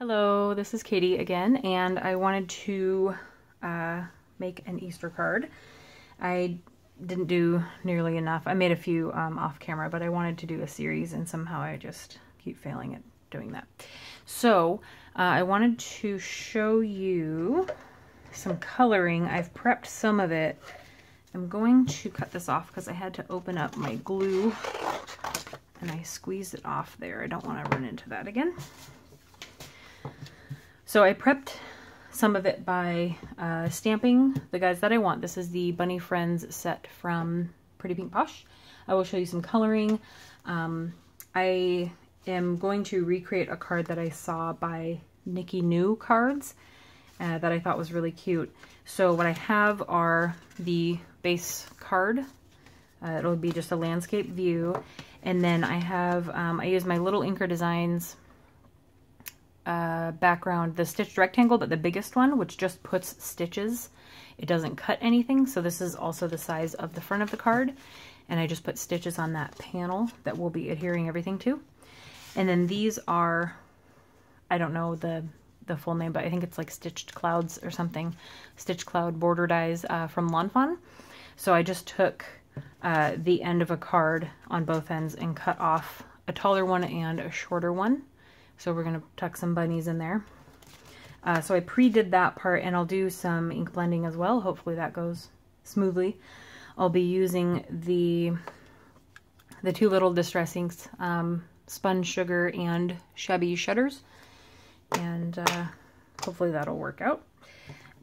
Hello, this is Katie again, and I wanted to uh, make an Easter card. I didn't do nearly enough. I made a few um, off camera, but I wanted to do a series, and somehow I just keep failing at doing that. So uh, I wanted to show you some coloring. I've prepped some of it. I'm going to cut this off because I had to open up my glue and I squeezed it off there. I don't want to run into that again. So I prepped some of it by uh, stamping the guys that I want. This is the Bunny Friends set from Pretty Pink Posh. I will show you some coloring. Um, I am going to recreate a card that I saw by Nikki New Cards uh, that I thought was really cute. So what I have are the base card. Uh, it'll be just a landscape view. And then I have, um, I use my Little Inker Designs uh, background, the stitched rectangle, but the biggest one, which just puts stitches. It doesn't cut anything, so this is also the size of the front of the card. And I just put stitches on that panel that we'll be adhering everything to. And then these are, I don't know the the full name, but I think it's like Stitched Clouds or something. Stitch Cloud border dies uh, from Lawn Fawn. So I just took uh, the end of a card on both ends and cut off a taller one and a shorter one. So we're going to tuck some bunnies in there. Uh, so I pre-did that part and I'll do some ink blending as well. Hopefully that goes smoothly. I'll be using the the two little Distress Inks, um, Spun Sugar and Shabby Shutters. And uh, hopefully that'll work out.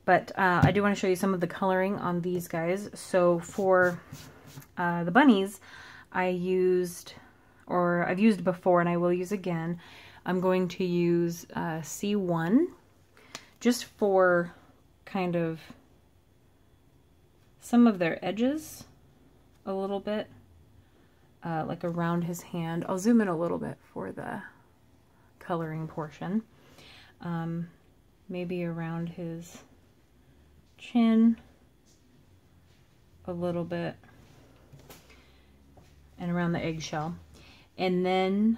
But uh, I do want to show you some of the coloring on these guys. So for uh, the bunnies, I used, or I've used before and I will use again, I'm going to use uh, C1 just for kind of some of their edges a little bit, uh, like around his hand. I'll zoom in a little bit for the coloring portion. Um, maybe around his chin a little bit and around the eggshell. And then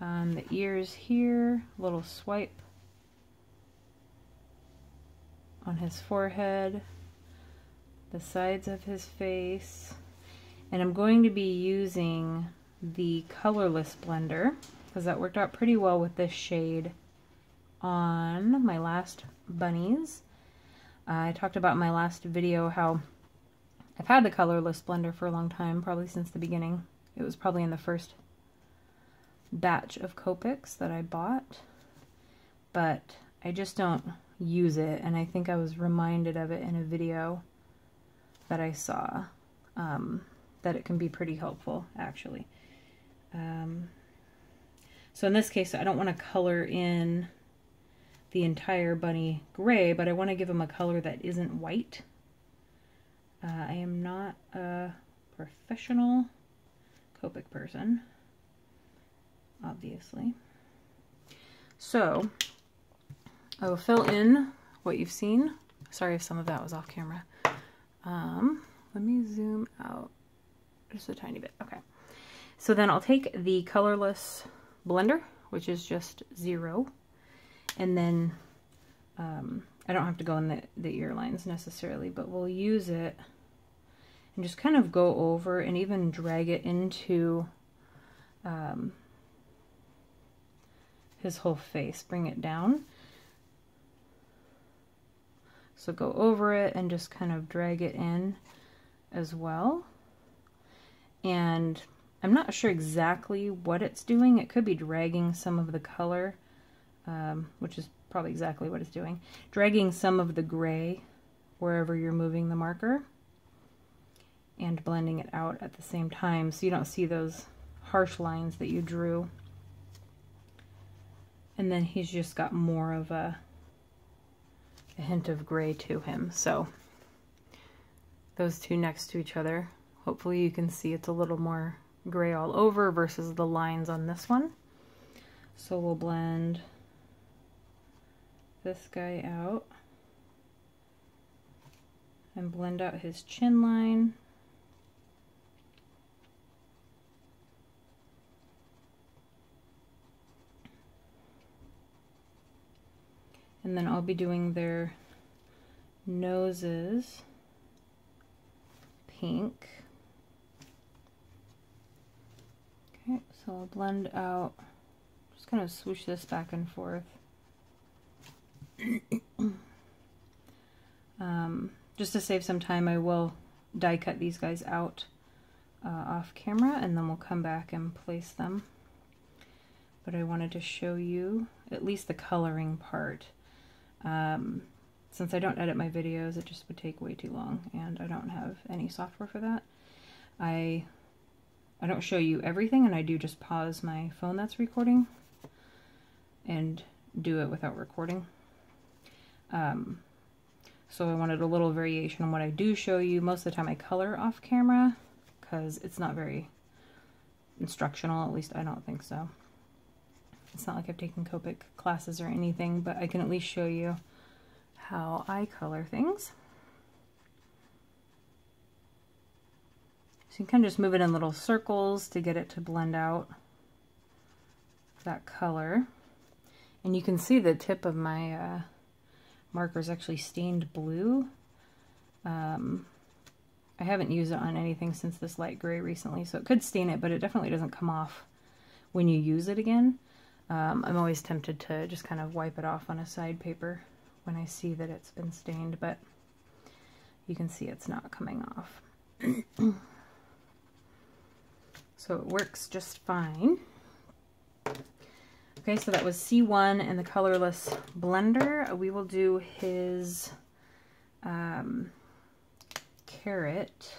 um, the ears here, little swipe on his forehead, the sides of his face, and I'm going to be using the colorless blender because that worked out pretty well with this shade on my last bunnies. Uh, I talked about in my last video how I've had the colorless blender for a long time, probably since the beginning. It was probably in the first batch of Copics that I bought, but I just don't use it, and I think I was reminded of it in a video that I saw, um, that it can be pretty helpful, actually. Um, so in this case, I don't want to color in the entire bunny gray, but I want to give him a color that isn't white. Uh, I am not a professional Copic person obviously. So I will fill in what you've seen. Sorry if some of that was off camera. Um, let me zoom out just a tiny bit. Okay. So then I'll take the colorless blender, which is just zero, and then um, I don't have to go in the, the ear lines necessarily, but we'll use it and just kind of go over and even drag it into um, his whole face. Bring it down. So go over it and just kind of drag it in as well. And I'm not sure exactly what it's doing. It could be dragging some of the color, um, which is probably exactly what it's doing. Dragging some of the gray wherever you're moving the marker and blending it out at the same time so you don't see those harsh lines that you drew and then he's just got more of a, a hint of gray to him. So those two next to each other, hopefully you can see it's a little more gray all over versus the lines on this one. So we'll blend this guy out and blend out his chin line. And then I'll be doing their noses pink. Okay, so I'll blend out, just kind of swoosh this back and forth. um, just to save some time, I will die cut these guys out uh, off camera and then we'll come back and place them. But I wanted to show you at least the coloring part. Um, since I don't edit my videos, it just would take way too long and I don't have any software for that. I I don't show you everything and I do just pause my phone that's recording and do it without recording. Um, so I wanted a little variation on what I do show you. Most of the time I color off camera because it's not very instructional, at least I don't think so. It's not like I've taken Copic classes or anything, but I can at least show you how I color things. So you can just move it in little circles to get it to blend out that color. And you can see the tip of my uh, marker is actually stained blue. Um, I haven't used it on anything since this light gray recently, so it could stain it, but it definitely doesn't come off when you use it again. Um, I'm always tempted to just kind of wipe it off on a side paper when I see that it's been stained, but you can see it's not coming off. so it works just fine. Okay, so that was C1 and the colorless blender. We will do his um, carrot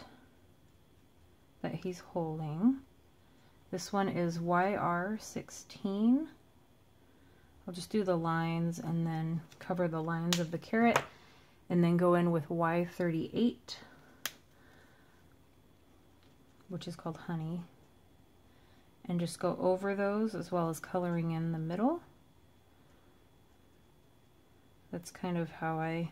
that he's holding. This one is YR16. I'll just do the lines and then cover the lines of the carrot and then go in with Y38, which is called honey and just go over those as well as coloring in the middle. That's kind of how I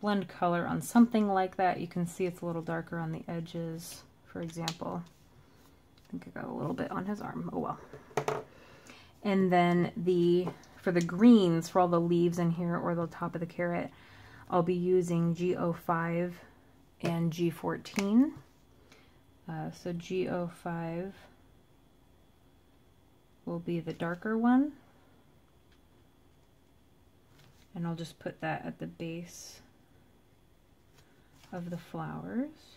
blend color on something like that. You can see it's a little darker on the edges, for example. I think I got a little bit on his arm. Oh well. And then the for the greens, for all the leaves in here or the top of the carrot, I'll be using G05 and G14. Uh, so G05 will be the darker one. And I'll just put that at the base of the flowers.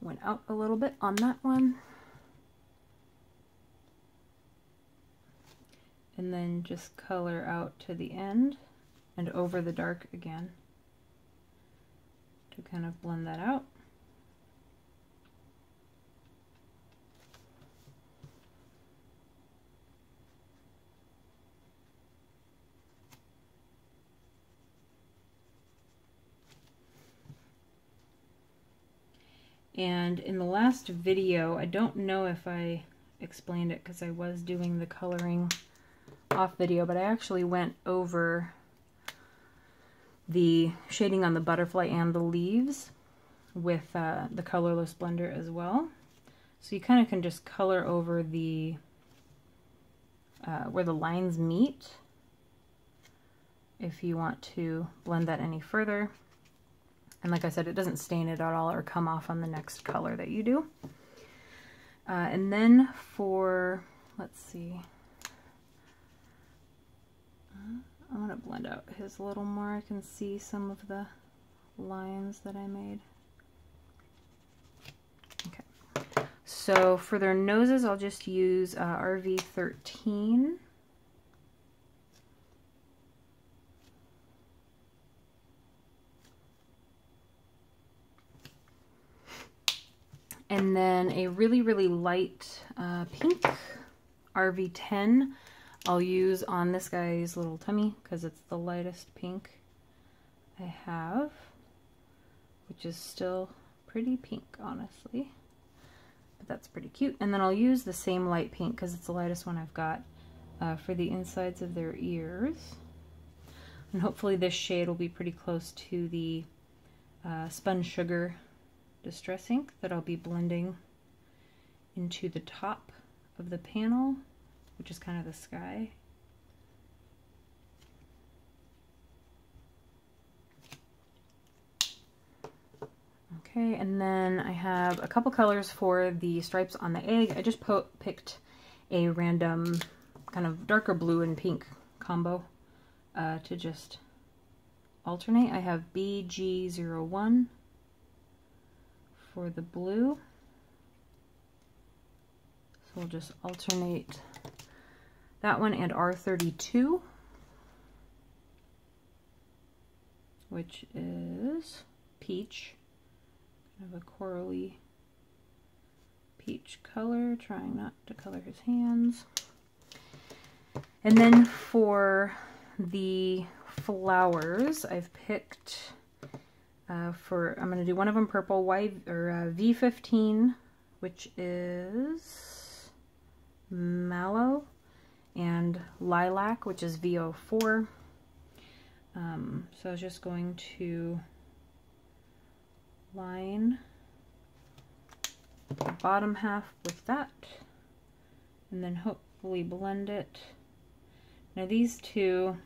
Went out a little bit on that one. And then just color out to the end and over the dark again to kind of blend that out. And in the last video, I don't know if I explained it because I was doing the coloring off video, but I actually went over the shading on the butterfly and the leaves with uh, the colorless blender as well. So you kind of can just color over the uh, where the lines meet if you want to blend that any further. And like I said, it doesn't stain it at all or come off on the next color that you do. Uh, and then for, let's see, I'm going to blend out his a little more. I can see some of the lines that I made. Okay. So for their noses, I'll just use uh, RV13. And then a really, really light uh, pink RV10 I'll use on this guy's little tummy because it's the lightest pink I have, which is still pretty pink, honestly. But that's pretty cute. And then I'll use the same light pink because it's the lightest one I've got uh, for the insides of their ears. And hopefully this shade will be pretty close to the uh, Spun Sugar Distress ink that I'll be blending into the top of the panel which is kind of the sky. Okay, and then I have a couple colors for the stripes on the egg. I just picked a random kind of darker blue and pink combo uh, to just alternate. I have BG01 for the blue. So we'll just alternate that one and R32, which is peach, kind of a corally peach color, trying not to color his hands. And then for the flowers, I've picked uh, for, I'm going to do one of them purple, y, or uh, V15, which is mallow, and lilac, which is V04. Um, so I was just going to line the bottom half with that, and then hopefully blend it. Now these two,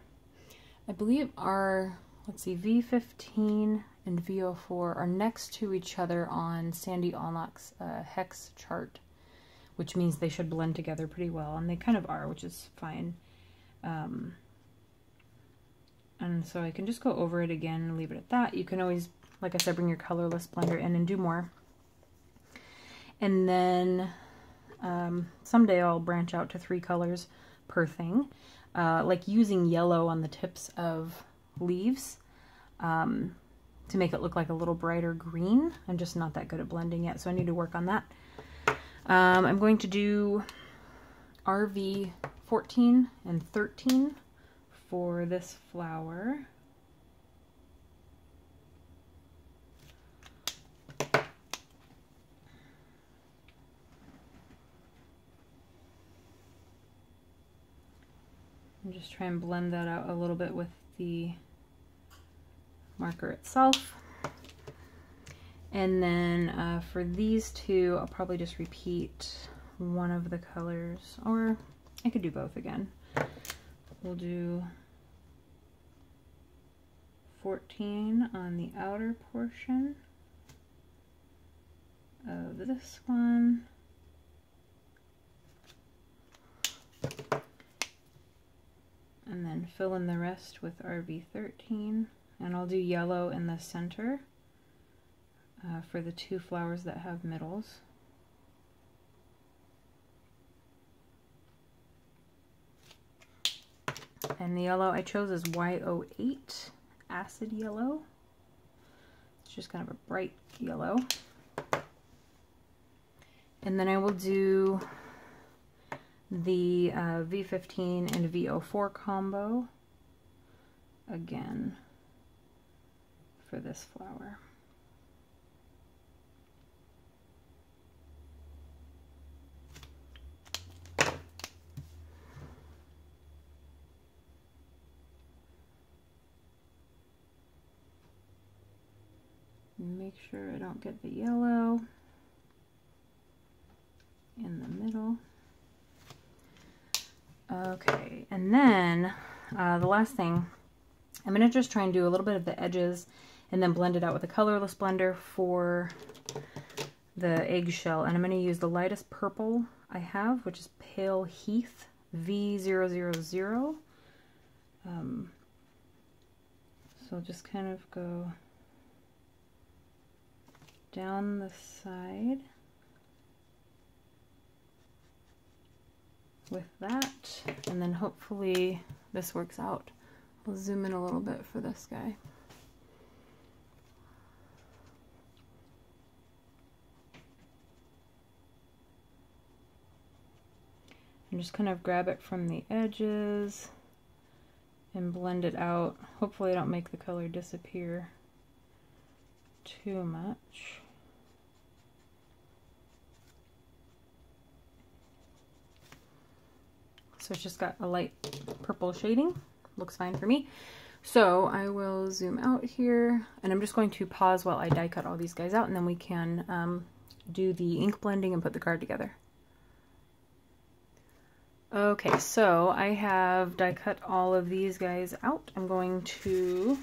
I believe are, let's see, V15 and V04 are next to each other on Sandy Allnock's uh, hex chart, which means they should blend together pretty well, and they kind of are, which is fine. Um, and so I can just go over it again and leave it at that. You can always, like I said, bring your colorless blender in and do more. And then um, someday I'll branch out to three colors per thing, uh, like using yellow on the tips of leaves. Um, to make it look like a little brighter green. I'm just not that good at blending yet, so I need to work on that. Um, I'm going to do RV 14 and 13 for this flower. And just try and blend that out a little bit with the marker itself. And then uh, for these two, I'll probably just repeat one of the colors, or I could do both again. We'll do 14 on the outer portion of this one. And then fill in the rest with RV13 and I'll do yellow in the center uh, for the two flowers that have middles. And the yellow I chose is Y08 acid yellow. It's just kind of a bright yellow. And then I will do the uh, V15 and V04 combo again for this flower. Make sure I don't get the yellow in the middle. Okay, and then uh, the last thing, I'm going to just try and do a little bit of the edges and then blend it out with a colorless blender for the eggshell. And I'm going to use the lightest purple I have, which is Pale Heath V000. Um, so I'll just kind of go down the side with that. And then hopefully this works out. I'll zoom in a little bit for this guy. And just kind of grab it from the edges and blend it out. Hopefully I don't make the color disappear too much. So it's just got a light purple shading. Looks fine for me. So I will zoom out here and I'm just going to pause while I die cut all these guys out and then we can um, do the ink blending and put the card together. Okay, so I have die cut all of these guys out. I'm going to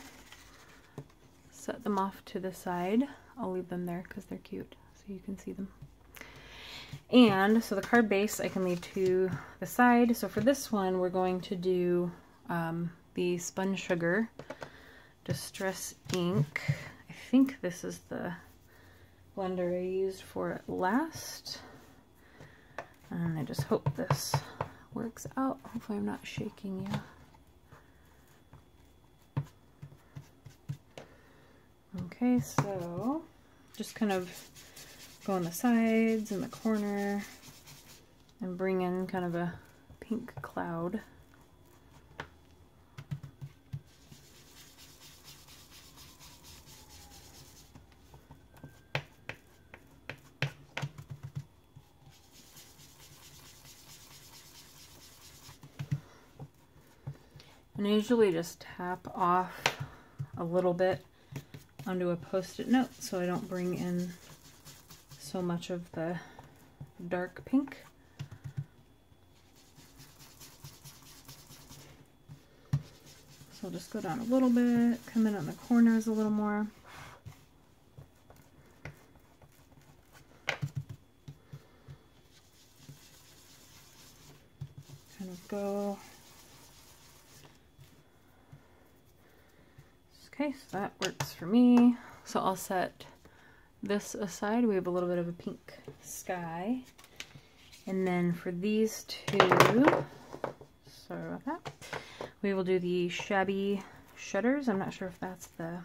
set them off to the side. I'll leave them there because they're cute so you can see them. And so the card base I can leave to the side. So for this one, we're going to do um, the Spun Sugar Distress Ink. I think this is the blender I used for it last. And I just hope this works out. Hopefully I'm not shaking you. Okay, so just kind of go on the sides and the corner and bring in kind of a pink cloud. Usually just tap off a little bit onto a post-it note so I don't bring in so much of the dark pink. So I'll just go down a little bit, come in on the corners a little more. Kind of go So that works for me. So I'll set this aside. We have a little bit of a pink sky. And then for these two, sorry about that, we will do the Shabby Shutters. I'm not sure if that's the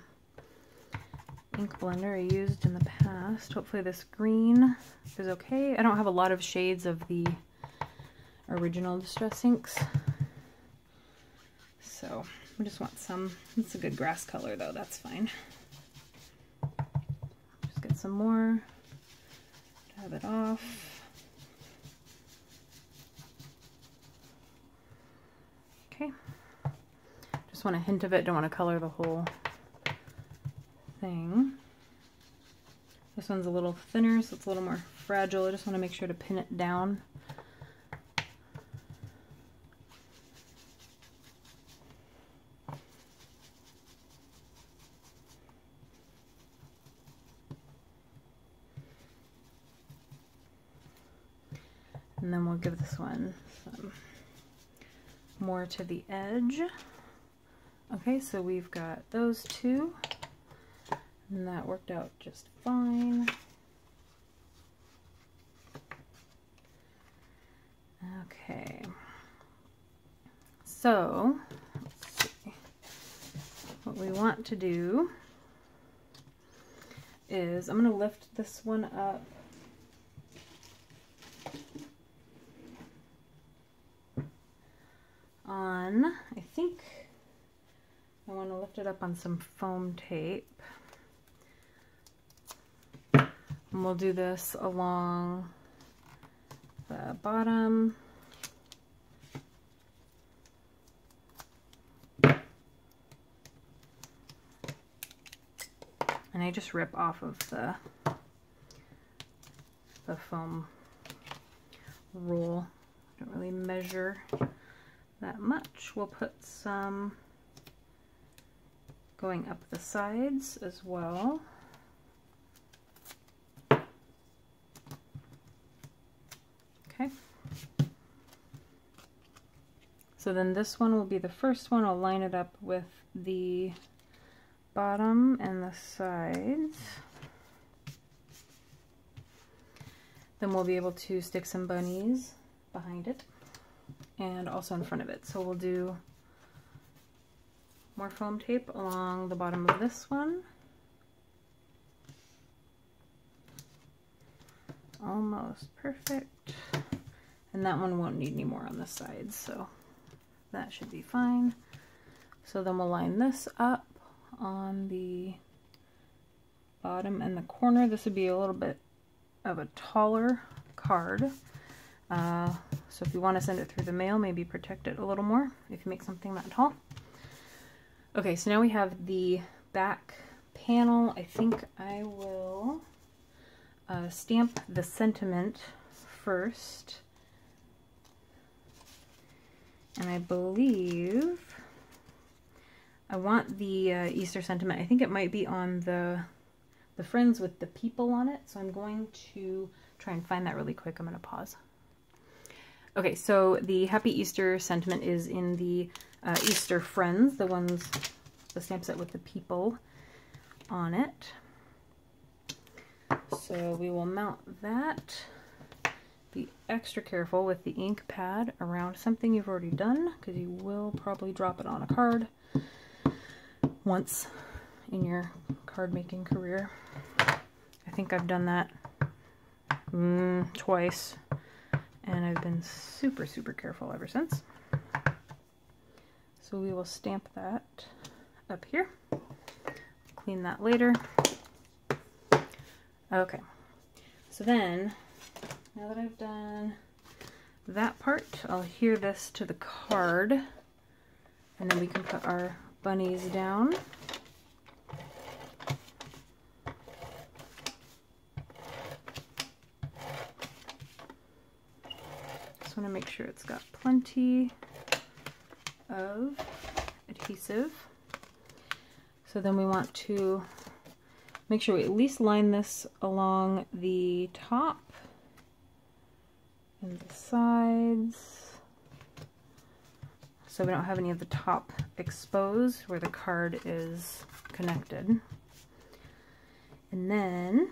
ink blender I used in the past. Hopefully this green is okay. I don't have a lot of shades of the original Distress inks. So I just want some, it's a good grass color though, that's fine. Just get some more, dab it off. Okay, just want a hint of it, don't want to color the whole thing. This one's a little thinner, so it's a little more fragile. I just want to make sure to pin it down And then we'll give this one more to the edge. Okay, so we've got those two, and that worked out just fine. Okay, so what we want to do is I'm going to lift this one up on, I think I want to lift it up on some foam tape. And we'll do this along the bottom. And I just rip off of the, the foam roll. I don't really measure that much. We'll put some going up the sides as well. Okay. So then this one will be the first one. I'll line it up with the bottom and the sides. Then we'll be able to stick some bunnies behind it and also in front of it. So we'll do more foam tape along the bottom of this one. Almost perfect. And that one won't need any more on the sides, so that should be fine. So then we'll line this up on the bottom and the corner. This would be a little bit of a taller card. Uh, so if you want to send it through the mail, maybe protect it a little more if you make something that tall. Okay, so now we have the back panel. I think I will uh, stamp the sentiment first. And I believe I want the uh, Easter sentiment. I think it might be on the the friends with the people on it. So I'm going to try and find that really quick. I'm going to pause. Okay, so the Happy Easter sentiment is in the uh, Easter Friends, the ones, the stamp set with the people on it. So we will mount that. Be extra careful with the ink pad around something you've already done because you will probably drop it on a card once in your card making career. I think I've done that mm, twice and I've been super super careful ever since. So we will stamp that up here. Clean that later. Okay, so then, now that I've done that part, I'll adhere this to the card, and then we can put our bunnies down. Just want to make sure it's got plenty of adhesive. So then we want to make sure we at least line this along the top and the sides so we don't have any of the top exposed where the card is connected. And then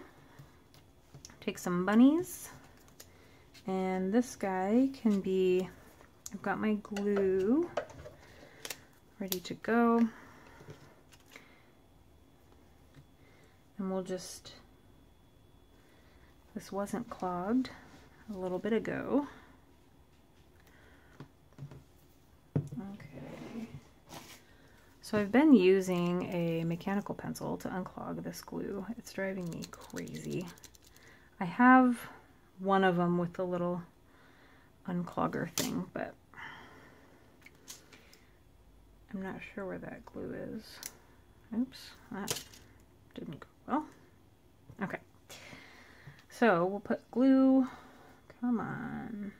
take some bunnies and this guy can be, I've got my glue ready to go. and we'll just, this wasn't clogged a little bit ago. Okay. So I've been using a mechanical pencil to unclog this glue. It's driving me crazy. I have one of them with the little unclogger thing, but I'm not sure where that glue is. Oops, that didn't go well. Okay. So we'll put glue. Come on.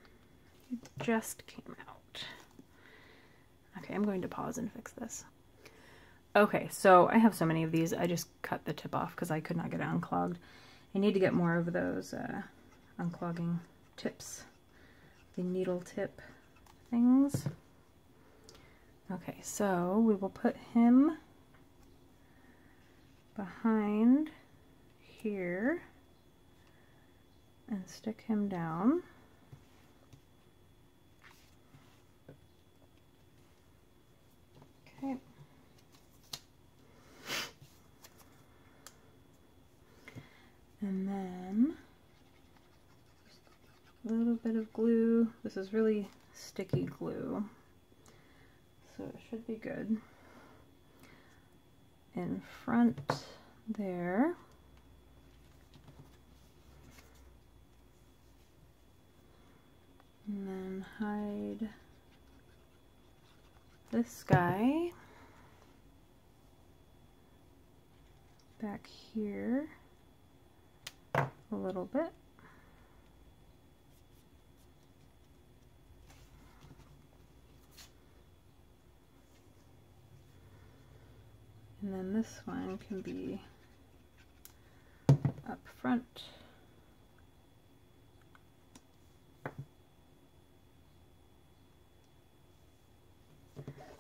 It just came out. Okay, I'm going to pause and fix this. Okay, so I have so many of these. I just cut the tip off because I could not get it unclogged. I need to get more of those uh, unclogging tips. The needle tip things. Okay, so we will put him behind here and stick him down. Okay. And then little bit of glue. This is really sticky glue, so it should be good in front there. And then hide this guy back here a little bit. And then this one can be up front.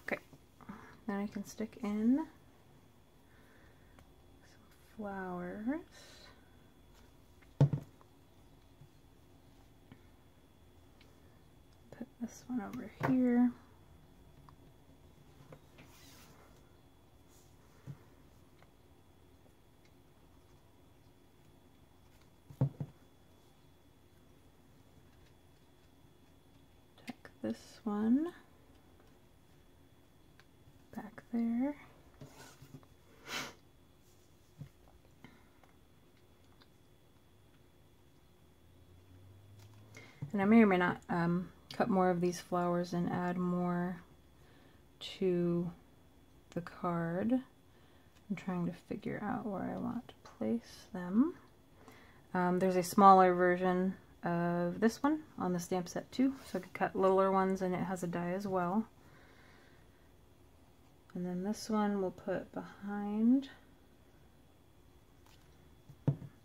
Okay, then I can stick in some flowers. Put this one over here. This one back there. And I may or may not um, cut more of these flowers and add more to the card. I'm trying to figure out where I want to place them. Um, there's a smaller version of this one on the stamp set too, so I could cut littler ones and it has a die as well. And then this one we'll put behind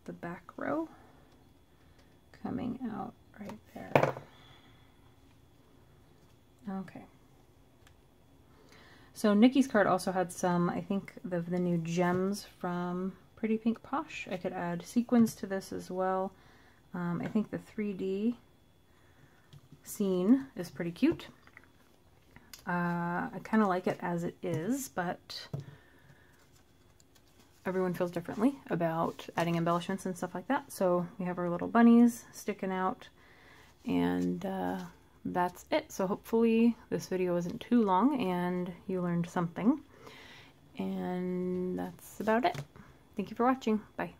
the back row coming out right there. Okay. So Nikki's card also had some, I think, the, the new gems from Pretty Pink Posh. I could add sequins to this as well. Um, I think the 3D scene is pretty cute. Uh, I kind of like it as it is, but everyone feels differently about adding embellishments and stuff like that. So we have our little bunnies sticking out and uh, that's it. So hopefully this video wasn't too long and you learned something. And that's about it. Thank you for watching. Bye.